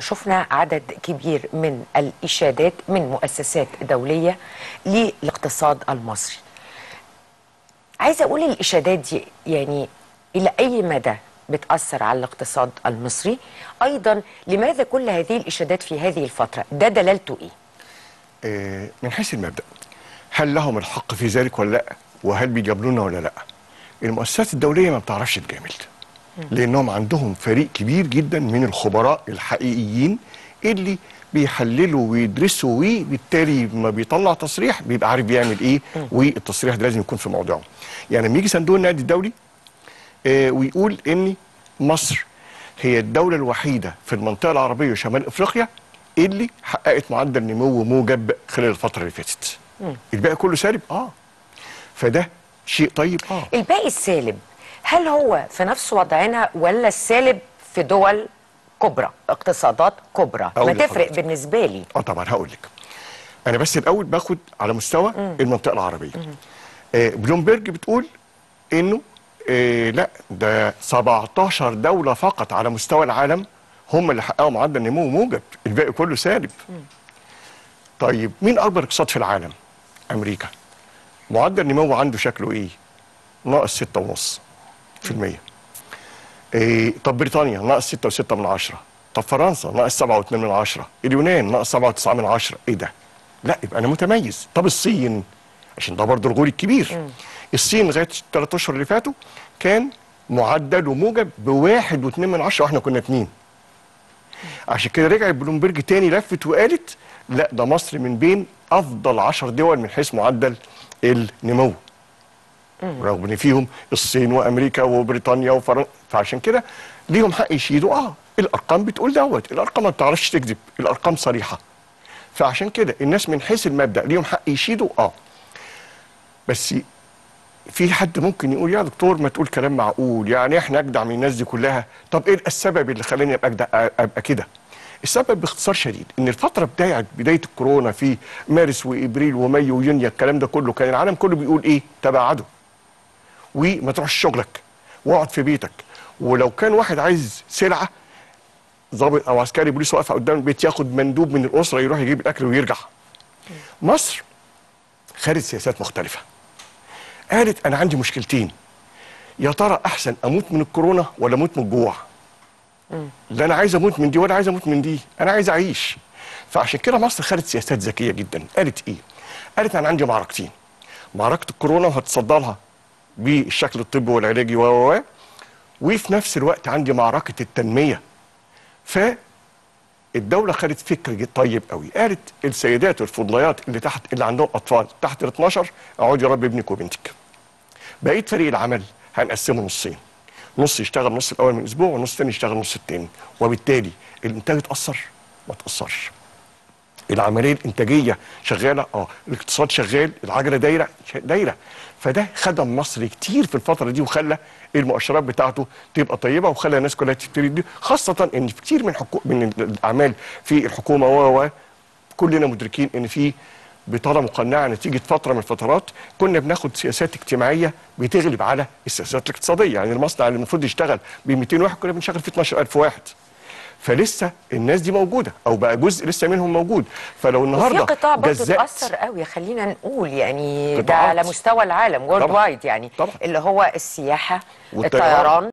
شفنا عدد كبير من الإشادات من مؤسسات دولية للاقتصاد المصري. عايزة أقول الإشادات دي يعني إلى أي مدى بتأثر على الاقتصاد المصري؟ أيضا لماذا كل هذه الإشادات في هذه الفترة؟ ده دلالته إيه؟ آه، من حيث المبدأ هل لهم الحق في ذلك ولا لأ؟ وهل بيجاملونا ولا لأ؟ المؤسسات الدولية ما بتعرفش تجامل. لانهم عندهم فريق كبير جدا من الخبراء الحقيقيين اللي بيحللوا ويدرسوا وبالتالي لما بيطلع تصريح بيبقى عارف بيعمل إيه والتصريح ده لازم يكون في موضوعه يعني لما يجي صندوق النقد الدولي آه، ويقول إن مصر هي الدولة الوحيدة في المنطقة العربية وشمال إفريقيا اللي حققت معدل نمو موجب خلال الفترة اللي فاتت. الباقي كله سالب؟ آه. فده شيء طيب؟ آه. الباقي السالب هل هو في نفس وضعنا ولا السالب في دول كبرى اقتصادات كبرى ما تفرق. بالنسبة لي آه طبعا هقول لك. أنا بس الأول باخد على مستوى المنطقة العربية. آه بلومبرج بتقول إنه آه لا ده 17 دولة فقط على مستوى العالم هم اللي حققوا معدل نمو موجب، الباقي كله سالب. طيب مين أكبر اقتصاد في العالم؟ أمريكا. معدل نمو عنده شكله إيه؟ ناقص 6.5 في المية. إيه طب بريطانيا ناقص 6.6 من عشرة. طب فرنسا ناقص 7.2 من عشرة. اليونان ناقص 7.9 من عشرة. إيه ده؟ لا يبقى أنا متميز. طب الصين عشان ده برضه الغول الكبير. الصين لغاية الثلاث أشهر اللي فاتوا كان معدله موجب بواحد واتنين من عشرة وإحنا كنا اتنين. عشان كده رجعت بلومبرج تاني لفت وقالت لا ده مصر من بين أفضل عشر دول من حيث معدل النمو رغم إن فيهم الصين وأمريكا وبريطانيا وفرنسا فعشان كده ليهم حق يشيدوا. آه الأرقام بتقول دوت. الأرقام ما بتعرفش تكذب. الأرقام صريحة. فعشان كده الناس من حيث المبدأ ليهم حق يشيدوا. آه. بس في حد ممكن يقول يا دكتور ما تقول كلام معقول. يعني إحنا أجدع من الناس دي كلها. طب إيه السبب اللي خلاني أبقى اجدع أبقى كده؟ السبب باختصار شديد إن الفترة بتاعت بداية الكورونا في مارس وإبريل ومايو ويونيو الكلام ده كله كان العالم كله بيقول إيه؟ تباعدوا. وما تروحش شغلك واقعد في بيتك. ولو كان واحد عايز سلعة ضابط أو عسكري بوليس واقف قدام البيت ياخد مندوب من الأسرة يروح يجيب الأكل ويرجع. مصر خدت سياسات مختلفة. قالت أنا عندي مشكلتين. يا ترى أحسن أموت من الكورونا ولا أموت من الجوع؟ لا أنا عايز أموت من دي ولا عايز أموت من دي. أنا عايز أعيش. فعشان كده مصر خدت سياسات ذكية جدا. قالت إيه؟ قالت أنا عندي معركتين. معركة الكورونا وهتصدى لها بالشكل الطبي والعلاجي و و وفي نفس الوقت عندي معركة التنمية. فالدولة خدت فكر طيب قوي. قالت السيدات والفضليات اللي تحت اللي عندهم أطفال تحت ال 12 اقعدي ربي ابنك وبنتك. بقيه فريق العمل هنقسمه نصين. نص يشتغل نص الأول من أسبوع ونص تاني يشتغل نص التاني. وبالتالي الإنتاج اتأثر. ما تأثرش. العملية الإنتاجية شغالة آه الاقتصاد شغال العجلة دايرة دايرة. فده خدم مصر كتير في الفترة دي وخلى المؤشرات بتاعته تبقى طيبة وخلى الناس كلها تشتري دي خاصة إن في كتير من حقوق من الأعمال في الحكومة و كلنا مدركين إن في بطالة مقنعة نتيجة فترة من الفترات كنا بناخد سياسات اجتماعية بتغلب على السياسات الاقتصادية. يعني المصنع اللي المفروض يشتغل ب 200 واحد كنا بنشغل فيه 12000 واحد. فلسه الناس دي موجودة أو بقى جزء لسه منهم موجود فلو النهارده قطاع برضه اتأثر قوي خلينا نقول يعني ده. على مستوى العالم وورلد. وايد يعني طبعاً. اللي هو السياحة والطيران. الطيران